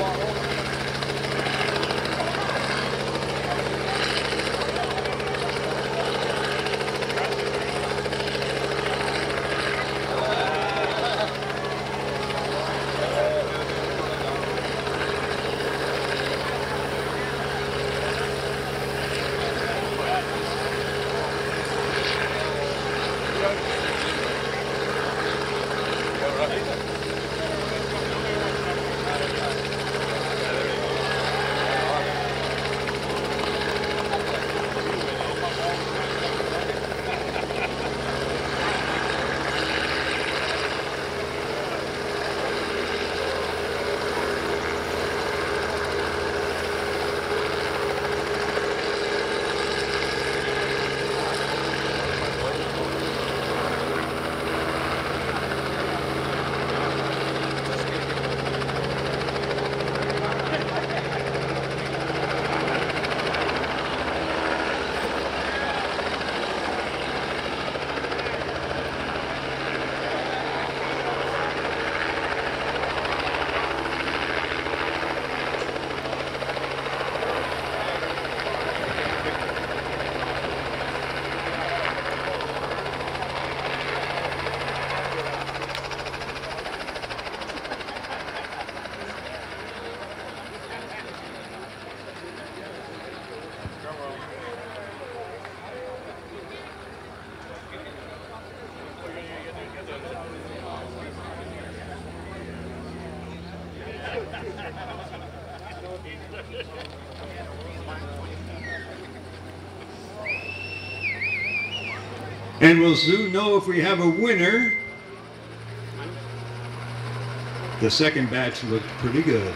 bottle. And we'll soon know if we have a winner. The second batch looked pretty good.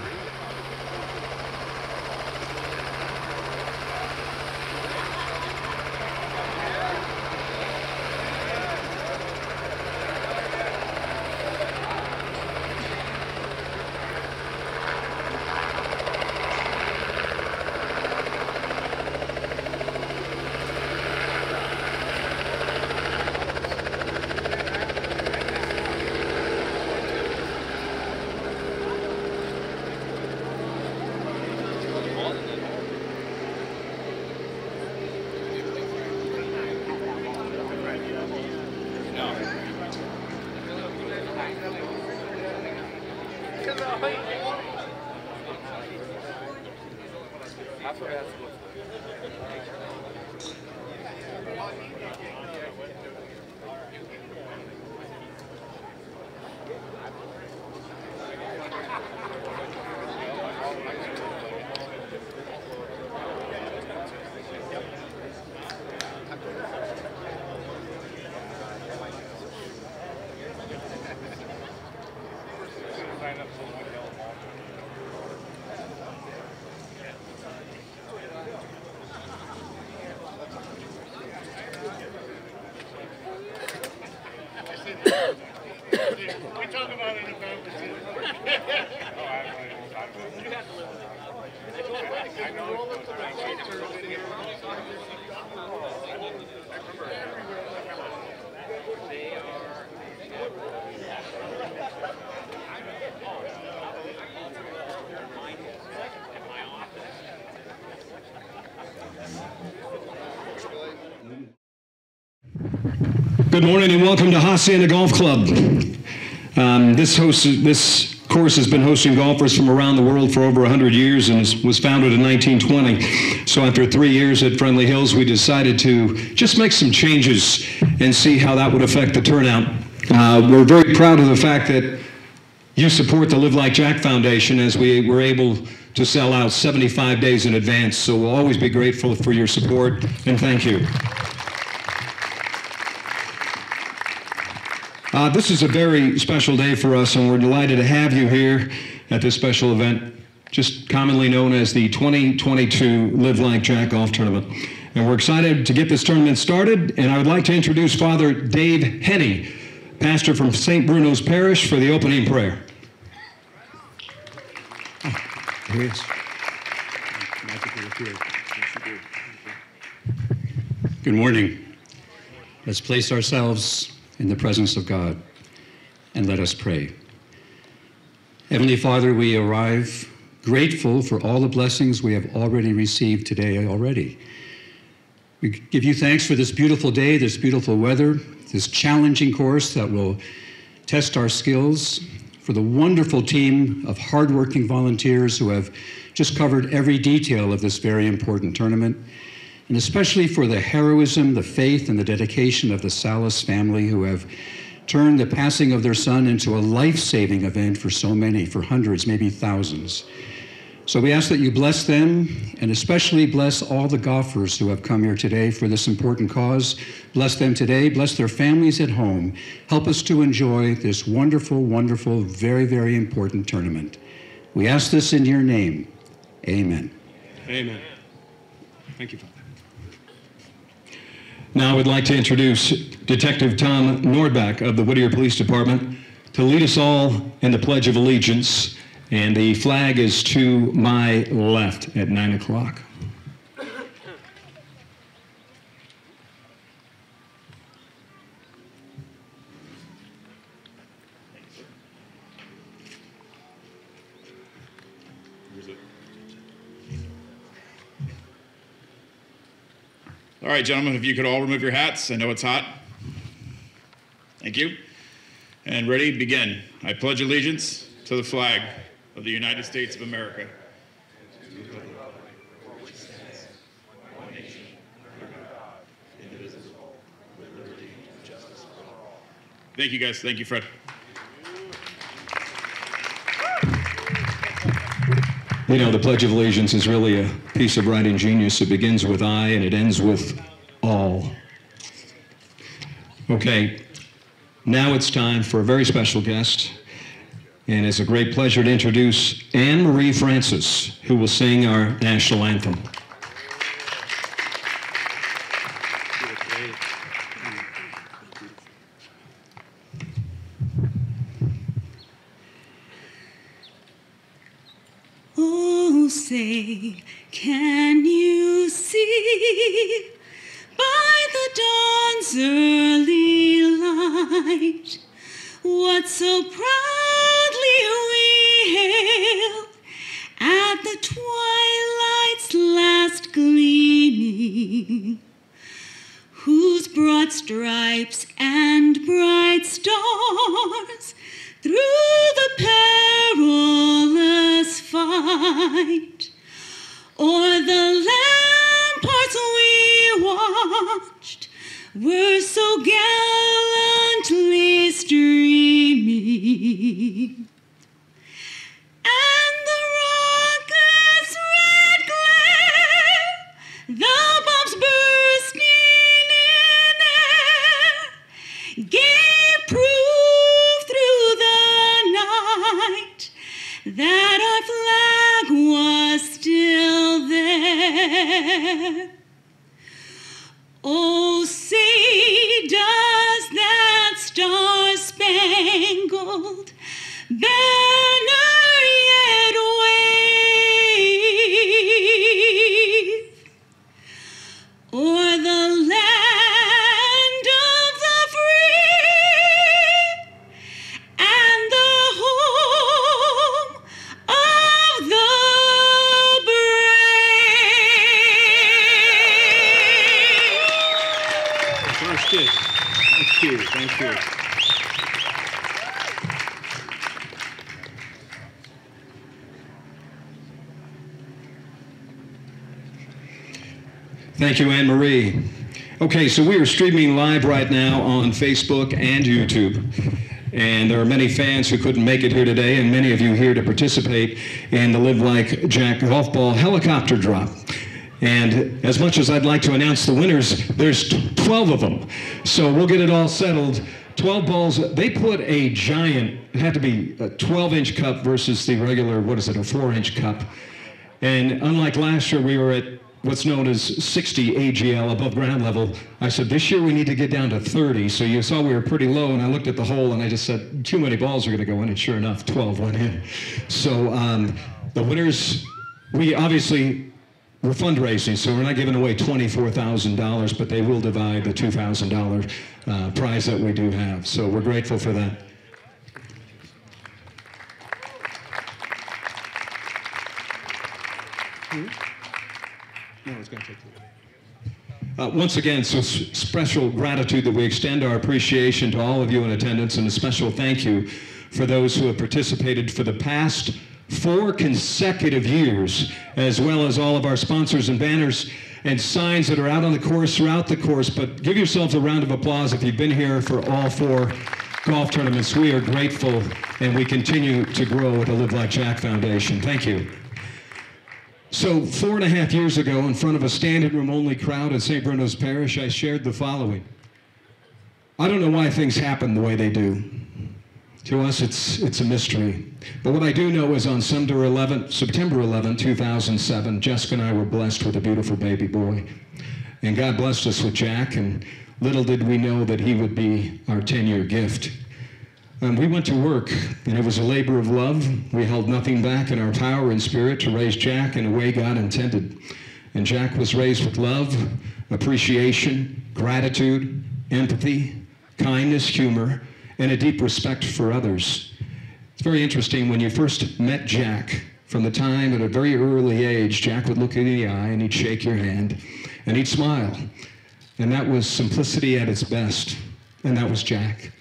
Good morning and welcome to Hacienda Golf Club. Um, this, host, this course has been hosting golfers from around the world for over 100 years and was founded in 1920. So after three years at Friendly Hills, we decided to just make some changes and see how that would affect the turnout. Uh, we're very proud of the fact that you support the Live Like Jack Foundation as we were able to sell out 75 days in advance. So we'll always be grateful for your support and thank you. Uh, this is a very special day for us, and we're delighted to have you here at this special event, just commonly known as the 2022 Live Like Jack Golf Tournament. And we're excited to get this tournament started, and I would like to introduce Father Dave Henney, pastor from St. Bruno's Parish, for the opening prayer. Good morning. Let's place ourselves in the presence of God and let us pray. Heavenly Father, we arrive grateful for all the blessings we have already received today already. We give you thanks for this beautiful day, this beautiful weather, this challenging course that will test our skills, for the wonderful team of hardworking volunteers who have just covered every detail of this very important tournament, and especially for the heroism, the faith, and the dedication of the Salas family who have turned the passing of their son into a life saving event for so many, for hundreds, maybe thousands. So we ask that you bless them and especially bless all the golfers who have come here today for this important cause. Bless them today, bless their families at home. Help us to enjoy this wonderful, wonderful, very, very important tournament. We ask this in your name. Amen. Amen. Thank you, Father. Now I would like to introduce Detective Tom Nordback of the Whittier Police Department to lead us all in the Pledge of Allegiance. And the flag is to my left at 9 o'clock. All right, gentlemen, if you could all remove your hats. I know it's hot. Thank you. And ready, begin. I pledge allegiance to the flag of the United States of America. Thank you, guys. Thank you, Fred. You know, the Pledge of Allegiance is really a piece of writing genius. It begins with I and it ends with all. Okay, now it's time for a very special guest. And it's a great pleasure to introduce Anne Marie Francis, who will sing our national anthem. Thank you, Anne Marie. Okay, so we are streaming live right now on Facebook and YouTube. And there are many fans who couldn't make it here today, and many of you here to participate in the Live Like Jack golf ball helicopter drop. And as much as I'd like to announce the winners, there's 12 of them. So we'll get it all settled. 12 balls. They put a giant, it had to be a 12 inch cup versus the regular, what is it, a 4 inch cup. And unlike last year, we were at what's known as 60 AGL above ground level. I said, this year we need to get down to 30. So you saw we were pretty low, and I looked at the hole and I just said, too many balls are going to go in. And sure enough, 12 went in. So um, the winners, we obviously we're fundraising, so we're not giving away $24,000, but they will divide the $2,000 uh, prize that we do have. So we're grateful for that. No, it's going to take uh, once again, so special gratitude that we extend our appreciation to all of you in attendance and a special thank you for those who have participated for the past four consecutive years, as well as all of our sponsors and banners and signs that are out on the course throughout the course. But give yourselves a round of applause if you've been here for all four golf tournaments. We are grateful and we continue to grow the Live Like Jack Foundation. Thank you. So, four and a half years ago, in front of a standing room only crowd at St. Bruno's Parish, I shared the following. I don't know why things happen the way they do. To us, it's, it's a mystery. But what I do know is on September 11, September 11, 2007, Jessica and I were blessed with a beautiful baby boy. And God blessed us with Jack, and little did we know that he would be our 10 year gift. Um, we went to work, and it was a labor of love. We held nothing back in our power and spirit to raise Jack in a way God intended. And Jack was raised with love, appreciation, gratitude, empathy, kindness, humor, and a deep respect for others. It's very interesting when you first met Jack, from the time at a very early age, Jack would look you in the eye and he'd shake your hand and he'd smile. And that was simplicity at its best. And that was Jack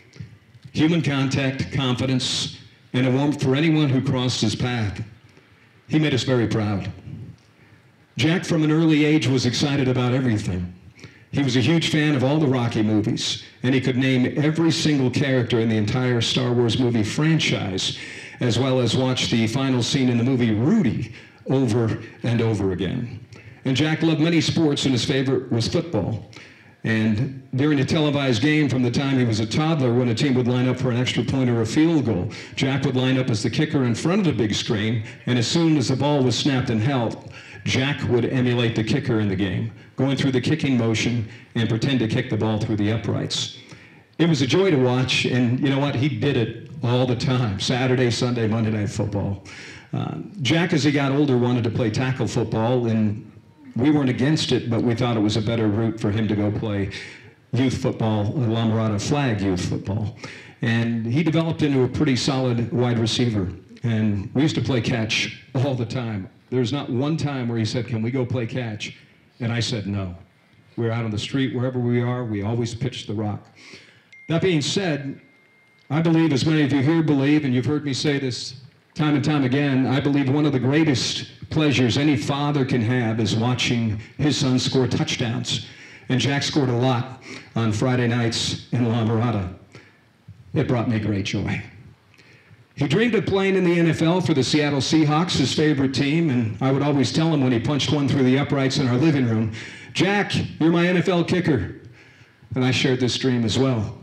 human contact, confidence, and a warmth for anyone who crossed his path. He made us very proud. Jack, from an early age, was excited about everything. He was a huge fan of all the Rocky movies, and he could name every single character in the entire Star Wars movie franchise, as well as watch the final scene in the movie Rudy over and over again. And Jack loved many sports, and his favorite was football. And during a televised game from the time he was a toddler, when a team would line up for an extra point or a field goal, Jack would line up as the kicker in front of the big screen, and as soon as the ball was snapped and held, Jack would emulate the kicker in the game, going through the kicking motion and pretend to kick the ball through the uprights. It was a joy to watch, and you know what? He did it all the time Saturday, Sunday, Monday Night Football. Uh, Jack, as he got older, wanted to play tackle football, and we weren't against it, but we thought it was a better route for him to go play youth football, La Mirada flag youth football. And he developed into a pretty solid wide receiver. And we used to play catch all the time. There's not one time where he said, Can we go play catch? And I said, No. We're out on the street, wherever we are, we always pitch the rock. That being said, I believe, as many of you here believe, and you've heard me say this time and time again, I believe one of the greatest pleasures any father can have is watching his son score touchdowns. And Jack scored a lot on Friday nights in La Mirada. It brought me great joy. He dreamed of playing in the NFL for the Seattle Seahawks, his favorite team, and I would always tell him when he punched one through the uprights in our living room, Jack, you're my NFL kicker. And I shared this dream as well.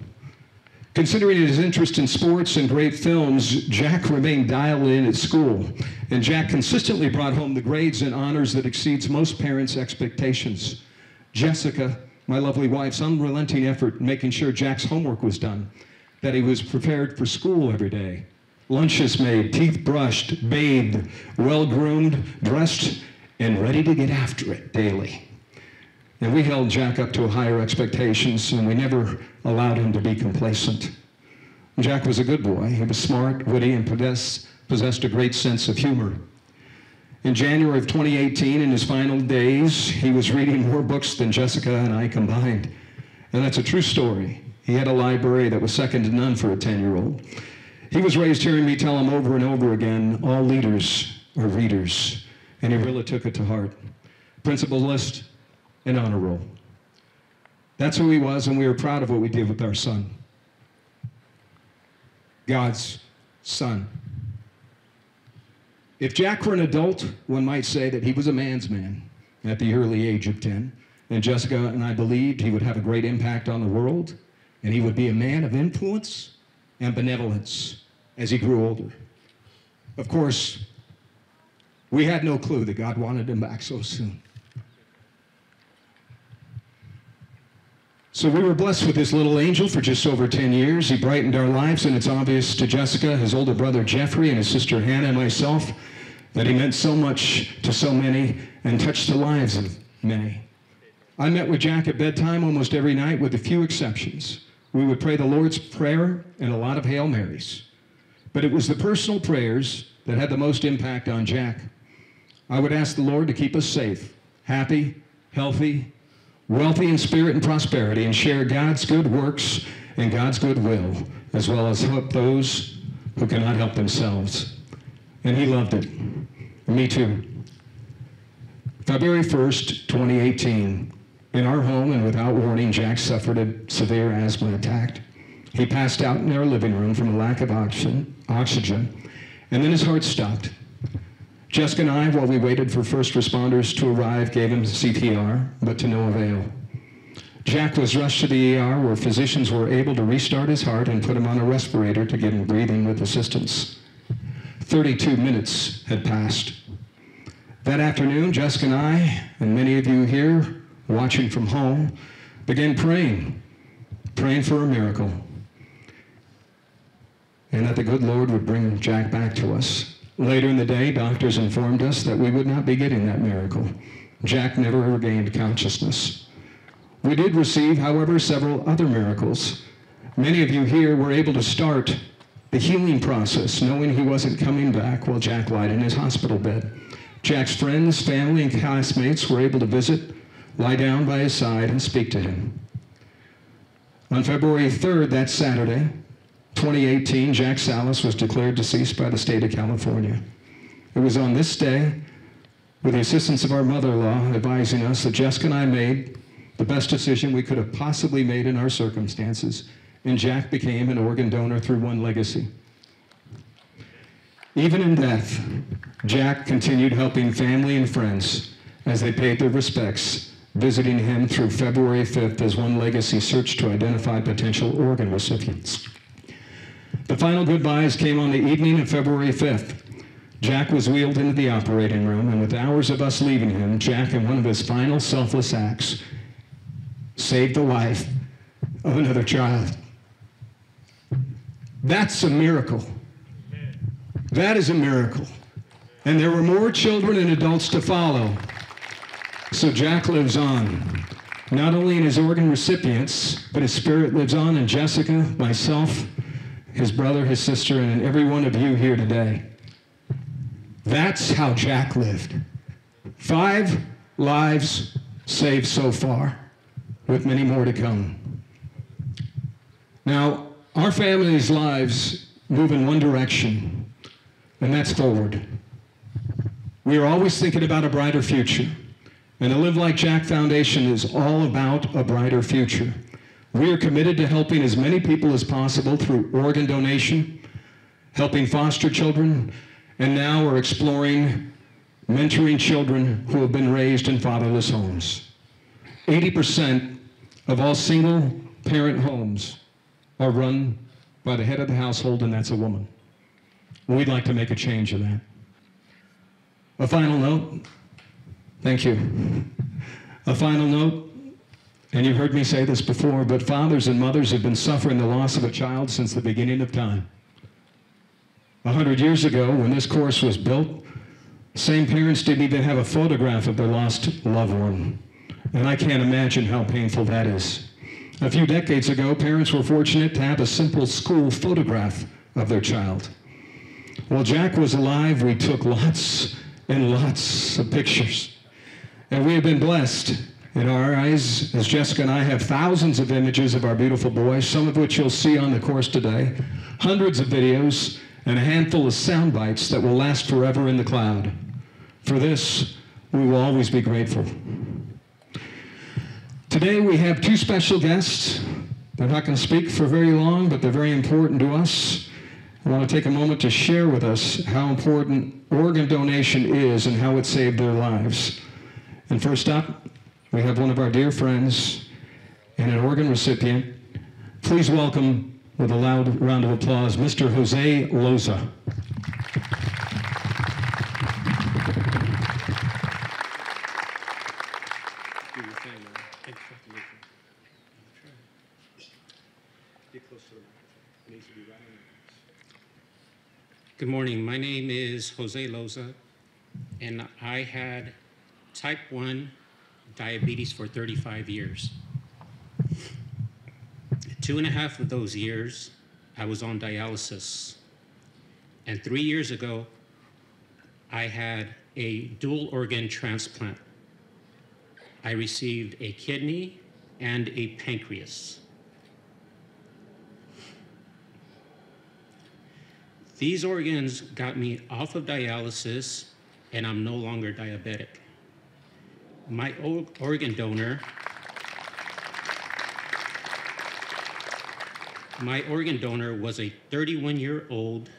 Considering his interest in sports and great films, Jack remained dialed in at school, and Jack consistently brought home the grades and honors that exceeds most parents' expectations. Jessica, my lovely wife's unrelenting effort in making sure Jack's homework was done, that he was prepared for school every day, lunches made, teeth brushed, bathed, well groomed, dressed, and ready to get after it daily. And we held Jack up to higher expectations, and we never allowed him to be complacent. Jack was a good boy. He was smart, witty, and possessed, possessed a great sense of humor. In January of 2018, in his final days, he was reading more books than Jessica and I combined. And that's a true story. He had a library that was second to none for a 10 year old. He was raised hearing me tell him over and over again all leaders are readers. And he really took it to heart. Principal list, and honor roll. That's who he was, and we were proud of what we did with our son. God's son. If Jack were an adult, one might say that he was a man's man at the early age of 10. And Jessica and I believed he would have a great impact on the world, and he would be a man of influence and benevolence as he grew older. Of course, we had no clue that God wanted him back so soon. So we were blessed with this little angel for just over 10 years. He brightened our lives, and it's obvious to Jessica, his older brother Jeffrey, and his sister Hannah, and myself that he meant so much to so many and touched the lives of many. I met with Jack at bedtime almost every night, with a few exceptions. We would pray the Lord's Prayer and a lot of Hail Marys. But it was the personal prayers that had the most impact on Jack. I would ask the Lord to keep us safe, happy, healthy, wealthy in spirit and prosperity, and share God's good works and God's good will, as well as help those who cannot help themselves. And he loved it. Me too. February 1st, 2018, in our home and without warning, Jack suffered a severe asthma attack. He passed out in our living room from a lack of oxygen, oxygen, and then his heart stopped. Jessica and I, while we waited for first responders to arrive, gave him CPR, but to no avail. Jack was rushed to the ER where physicians were able to restart his heart and put him on a respirator to get him breathing with assistance. 32 minutes had passed. That afternoon, Jessica and I, and many of you here watching from home, began praying, praying for a miracle. And that the good Lord would bring Jack back to us. Later in the day, doctors informed us that we would not be getting that miracle. Jack never regained consciousness. We did receive, however, several other miracles. Many of you here were able to start the healing process knowing he wasn't coming back while Jack lied in his hospital bed. Jack's friends, family, and classmates were able to visit, lie down by his side, and speak to him. On February 3rd, that Saturday, 2018, Jack Salas was declared deceased by the state of California. It was on this day, with the assistance of our mother-in-law advising us, that Jessica and I made the best decision we could have possibly made in our circumstances, and Jack became an organ donor through One Legacy. Even in death, Jack continued helping family and friends as they paid their respects, visiting him through February 5th as One Legacy searched to identify potential organ recipients. The final goodbyes came on the evening of February 5th. Jack was wheeled into the operating room, and with hours of us leaving him, Jack, in one of his final selfless acts, saved the life of another child. That's a miracle. That is a miracle. And there were more children and adults to follow. So Jack lives on, not only in his organ recipients, but his spirit lives on in Jessica, myself, his brother, his sister, and every one of you here today. That's how Jack lived. Five lives saved so far, with many more to come. Now, our family's lives move in one direction, and that's forward. We are always thinking about a brighter future. And the Live Like Jack Foundation is all about a brighter future. We are committed to helping as many people as possible through organ donation, helping foster children, and now we're exploring mentoring children who have been raised in fatherless homes. 80% of all single parent homes are run by the head of the household, and that's a woman. We'd like to make a change of that. A final note. Thank you. A final note, and you've heard me say this before, but fathers and mothers have been suffering the loss of a child since the beginning of time. A hundred years ago, when this course was built, same parents didn't even have a photograph of their lost loved one. And I can't imagine how painful that is. A few decades ago, parents were fortunate to have a simple school photograph of their child. While Jack was alive, we took lots and lots of pictures. And we have been blessed in our eyes, as Jessica and I have thousands of images of our beautiful boys, some of which you'll see on the course today, hundreds of videos, and a handful of sound bites that will last forever in the cloud. For this, we will always be grateful. Today we have two special guests. They're not going to speak for very long, but they're very important to us. I want to take a moment to share with us how important organ donation is and how it saved their lives. And first up, we have one of our dear friends and an organ recipient. Please welcome, with a loud round of applause, Mr. Jose Loza. Good morning. My name is Jose Loza, and I had type 1 diabetes for 35 years. Two and a half of those years, I was on dialysis. And three years ago, I had a dual organ transplant. I received a kidney and a pancreas. These organs got me off of dialysis, and I'm no longer diabetic. My organ donor, my organ donor was a 31 year old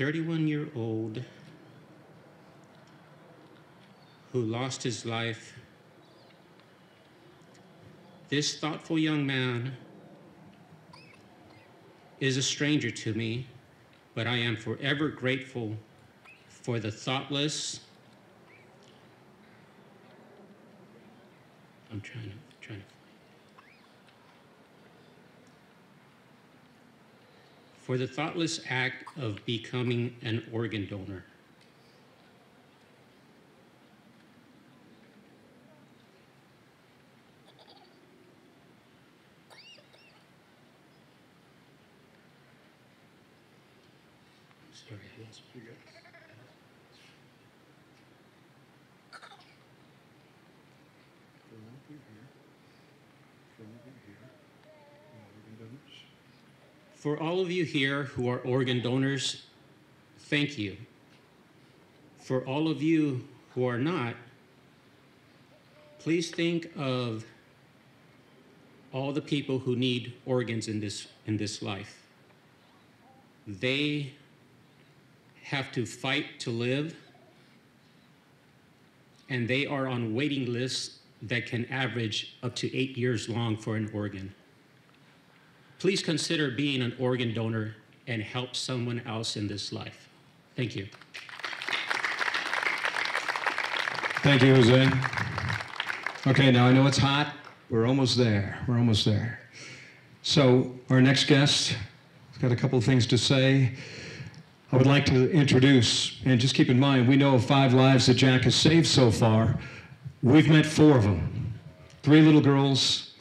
31 year old who lost his life. This thoughtful young man is a stranger to me, but I am forever grateful for the thoughtless. I'm trying to trying to for the thoughtless act of becoming an organ donor. Sorry, I lost For all of you here who are organ donors, thank you. For all of you who are not, please think of all the people who need organs in this, in this life. They have to fight to live, and they are on waiting lists that can average up to eight years long for an organ please consider being an organ donor and help someone else in this life. Thank you. Thank you, Jose. Okay, now I know it's hot. We're almost there. We're almost there. So, our next guest has got a couple of things to say. I would like to introduce, and just keep in mind, we know of five lives that Jack has saved so far. We've met four of them three little girls,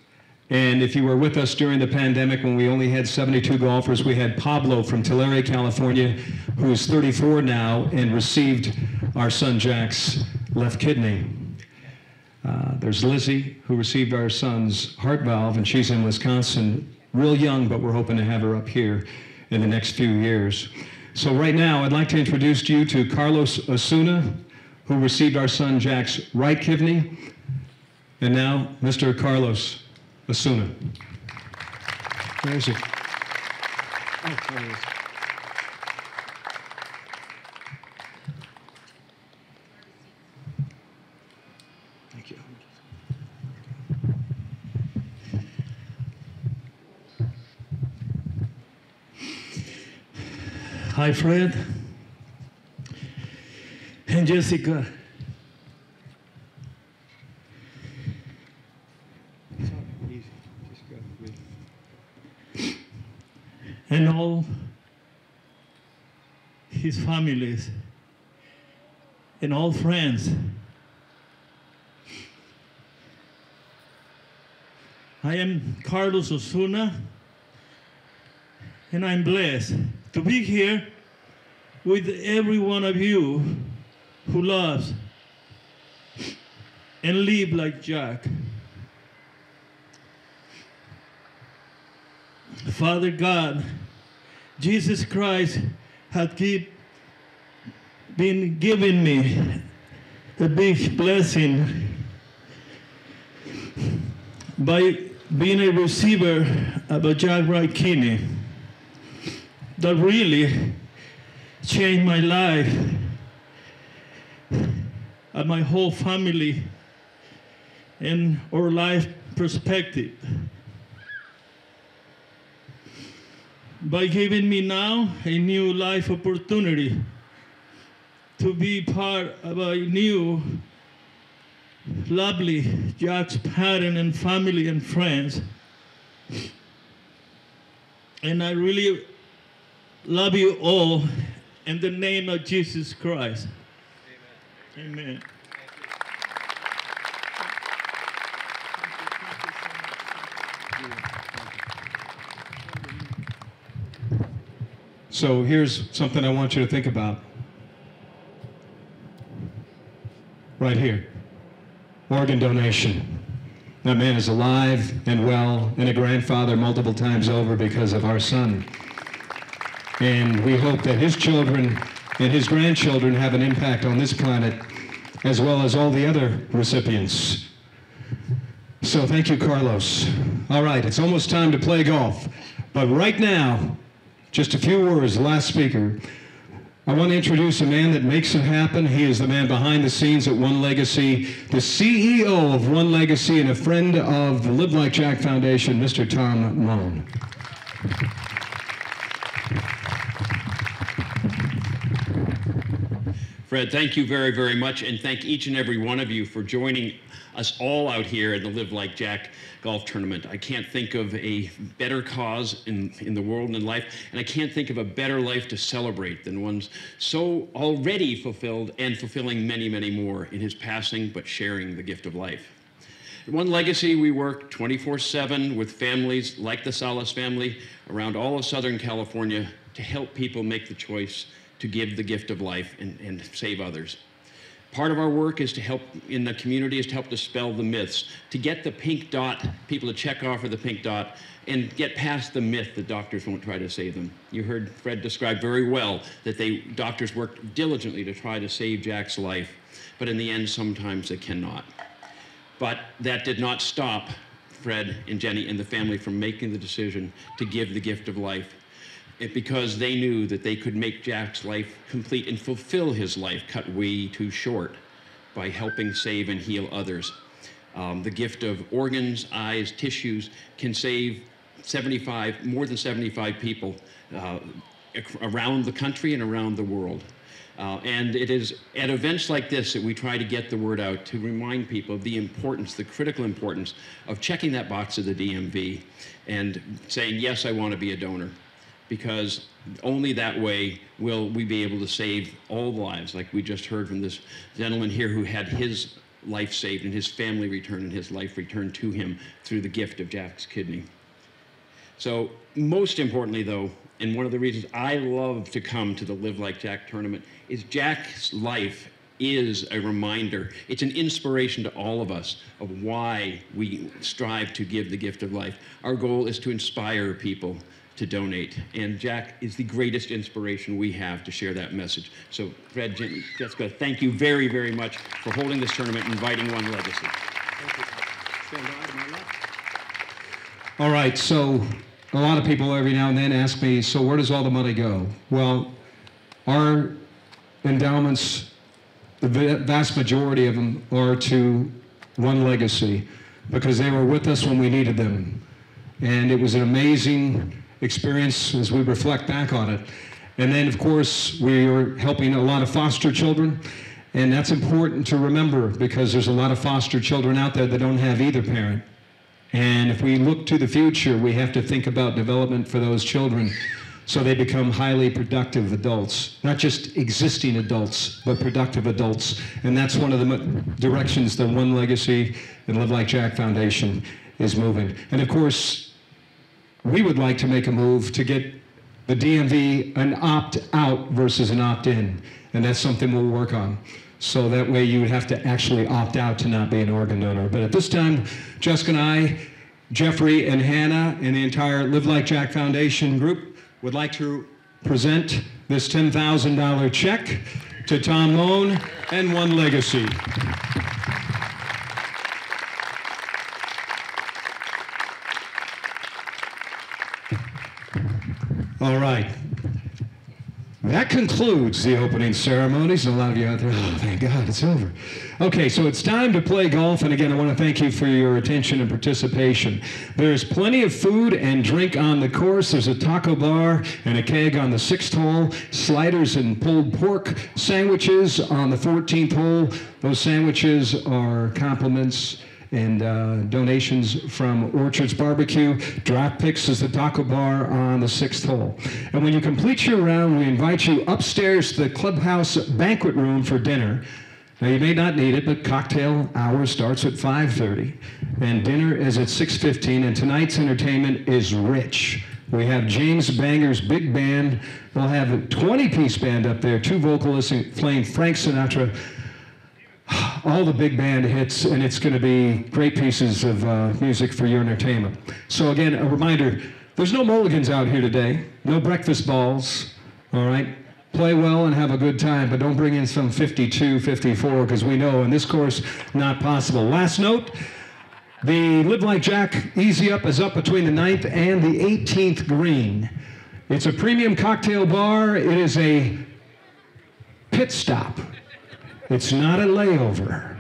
and if you were with us during the pandemic when we only had 72 golfers, we had Pablo from Tulare, California, who is 34 now and received our son Jack's left kidney. Uh, there's Lizzie, who received our son's heart valve, and she's in Wisconsin, real young, but we're hoping to have her up here in the next few years. So, right now, I'd like to introduce you to Carlos Osuna, who received our son Jack's right kidney. And now, Mr. Carlos Osuna. Where is he? Thank you. Hi, Fred. Jessica. And all his families and all friends. I am Carlos Osuna, and I'm blessed to be here with every one of you who loves and live like Jack. Father God, Jesus Christ had keep, been giving me a big blessing by being a receiver of a Jack right kidney that really changed my life and my whole family and our life perspective. By giving me now a new life opportunity to be part of a new, lovely Jack's parent and family and friends. And I really love you all in the name of Jesus Christ. Amen. So here's something I want you to think about. Right here organ donation. That man is alive and well and a grandfather multiple times over because of our son. And we hope that his children and his grandchildren have an impact on this planet as well as all the other recipients. So thank you, Carlos. All right, it's almost time to play golf. But right now, just a few words, last speaker. I want to introduce a man that makes it happen. He is the man behind the scenes at One Legacy, the CEO of One Legacy, and a friend of the Live Like Jack Foundation, Mr. Tom Mone. Fred, thank you very, very much, and thank each and every one of you for joining us all out here at the Live Like Jack golf tournament. I can't think of a better cause in, in the world and in life, and I can't think of a better life to celebrate than one's so already fulfilled and fulfilling many, many more in his passing, but sharing the gift of life. At One Legacy, we work 24 7 with families like the Salas family around all of Southern California to help people make the choice to give the gift of life and, and save others. Part of our work is to help in the community is to help dispel the myths, to get the pink dot, people to check off for the pink dot, and get past the myth that doctors won't try to save them. You heard Fred describe very well that they doctors worked diligently to try to save Jack's life, but in the end, sometimes they cannot. But that did not stop Fred and Jenny and the family from making the decision to give the gift of life it, because they knew that they could make Jack's life complete and fulfill his life cut way too short by helping save and heal others. Um, the gift of organs, eyes, tissues can save 75, more than 75 people uh, around the country and around the world. Uh, and it is at events like this that we try to get the word out to remind people of the importance, the critical importance of checking that box of the DMV and saying, yes, I want to be a donor because only that way will we be able to save all the lives, like we just heard from this gentleman here who had his life saved and his family returned and his life returned to him through the gift of Jack's kidney. So, most importantly, though, and one of the reasons I love to come to the Live Like Jack tournament is Jack's life is a reminder. It's an inspiration to all of us of why we strive to give the gift of life. Our goal is to inspire people to donate, and Jack is the greatest inspiration we have to share that message. So, Fred, Jen, Jessica, thank you very, very much for holding this tournament and inviting One Legacy. Thank you. All right, so a lot of people every now and then ask me, so where does all the money go? Well, our endowments, the vast majority of them are to One Legacy because they were with us when we needed them. And it was an amazing experience as we reflect back on it. And then, of course, we are helping a lot of foster children. And that's important to remember because there's a lot of foster children out there that don't have either parent. And if we look to the future, we have to think about development for those children so they become highly productive adults, not just existing adults, but productive adults. And that's one of the directions the One Legacy and Live Like Jack Foundation is moving. And of course, we would like to make a move to get the DMV an opt-out versus an opt-in, and that's something we'll work on. So that way you would have to actually opt out to not be an organ donor. But at this time, Jessica and I, Jeffrey and Hannah, and the entire Live Like Jack Foundation group would like to present this $10,000 check to Tom Mone and One Legacy. All right. That concludes the opening ceremonies. A lot of you out there, oh, thank God, it's over. Okay, so it's time to play golf. And again, I want to thank you for your attention and participation. There's plenty of food and drink on the course. There's a taco bar and a keg on the sixth hole, sliders and pulled pork sandwiches on the 14th hole. Those sandwiches are compliments and uh, donations from Orchards Barbecue. Draft Picks is the taco bar on the sixth hole. And when you complete your round, we invite you upstairs to the clubhouse banquet room for dinner. Now you may not need it, but cocktail hour starts at 5:30, and dinner is at 6:15. And tonight's entertainment is rich. We have James Banger's big band. We'll have a 20-piece band up there, two vocalists playing Frank Sinatra, all the big band hits, and it's going to be great pieces of uh, music for your entertainment. So again, a reminder, there's no mulligans out here today, no breakfast balls, all right? Play well and have a good time, but don't bring in some 52, 54, because we know in this course, not possible. Last note, the Live Like Jack Easy Up is up between the 9th and the 18th green. It's a premium cocktail bar. It is a pit stop. It's not a layover.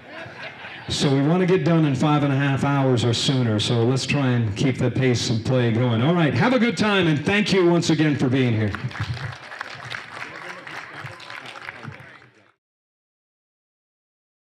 So we want to get done in five and a half hours or sooner. So let's try and keep the pace of play going. All right, have a good time and thank you once again for being here.